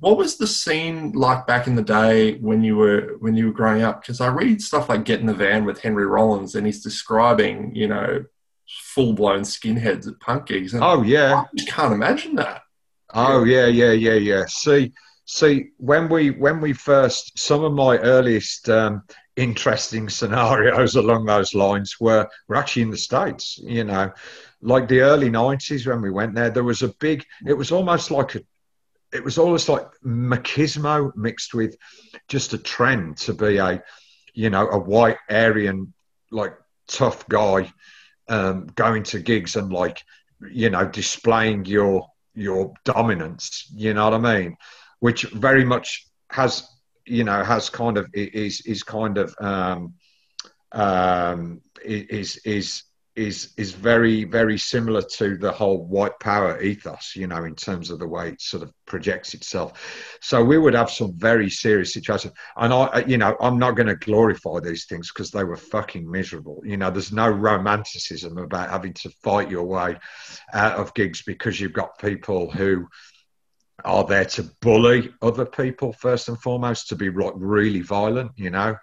What was the scene like back in the day when you were when you were growing up? Because I read stuff like "Get in the Van" with Henry Rollins, and he's describing, you know, full blown skinheads at punk gigs. And Oh yeah. I just can't imagine that. Oh yeah, yeah, yeah, yeah. See, see, when we when we first, some of my earliest um, interesting scenarios along those lines were were actually in the states. You know, like the early '90s when we went there, there was a big. It was almost like a. It was almost like machismo mixed with just a trend to be a, you know, a white Aryan like tough guy, um, going to gigs and like, you know, displaying your your dominance. You know what I mean? Which very much has you know has kind of is is kind of um, um, is is is is very very similar to the whole white power ethos you know in terms of the way it sort of projects itself. So we would have some very serious situations and i you know i'm not going to glorify these things because they were fucking miserable. You know there's no romanticism about having to fight your way out of gigs because you've got people who are there to bully other people first and foremost to be like really violent you know?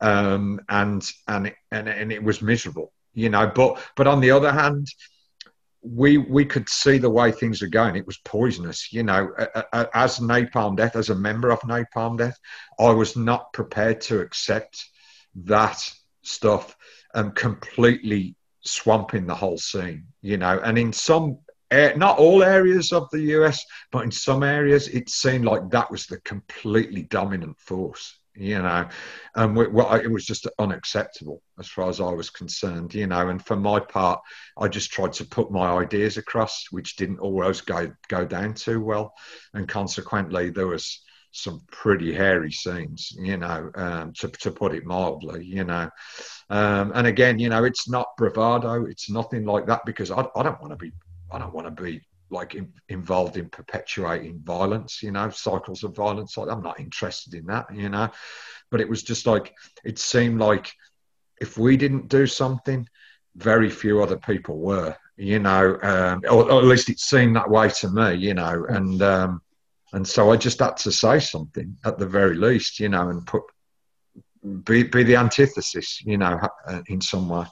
Um and and and, and it was miserable you know but but on the other hand we we could see the way things are going. It was poisonous you know as napalm death as a member of napalm death i was not prepared to accept that stuff and completely swamping the whole scene you know. And in some not all areas of the us but in some areas it seemed like that was the completely dominant force you know, and we, well, it was just unacceptable as far as I was concerned, you know. And for my part, I just tried to put my ideas across, which didn't always go go down too well, and consequently, there was some pretty hairy scenes, you know, um, to to put it mildly, you know. Um, and again, you know, it's not bravado, it's nothing like that because I, I don't want to be I don't want to be like in, involved in perpetuating violence, you know, cycles of violence. Like, I'm not interested in that, you know. But it was just like it seemed like if we didn't do something, very few other people were, you know, um, or, or, at least it seemed that way to me, you know, and um, and so I just had to say something at the very least, you know, and put be be the antithesis, you know, in some way.